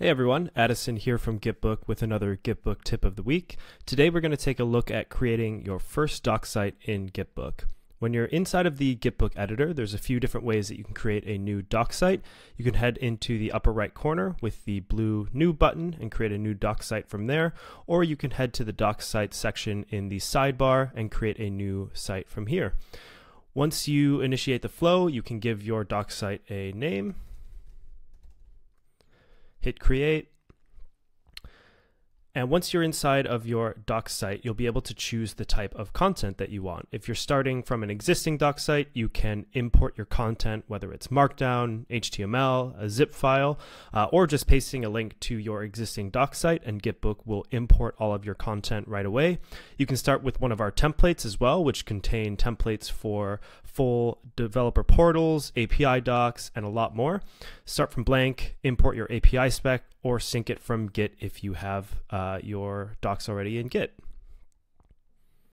Hey everyone, Addison here from Gitbook with another Gitbook tip of the week. Today we're going to take a look at creating your first doc site in Gitbook. When you're inside of the Gitbook editor, there's a few different ways that you can create a new doc site. You can head into the upper right corner with the blue new button and create a new doc site from there, or you can head to the doc site section in the sidebar and create a new site from here. Once you initiate the flow, you can give your doc site a name hit create. And once you're inside of your doc site, you'll be able to choose the type of content that you want. If you're starting from an existing doc site, you can import your content, whether it's Markdown, HTML, a zip file, uh, or just pasting a link to your existing doc site, and Gitbook will import all of your content right away. You can start with one of our templates as well, which contain templates for full developer portals, API docs, and a lot more. Start from blank, import your API spec, or sync it from Git if you have uh, Uh, your docs already in Git.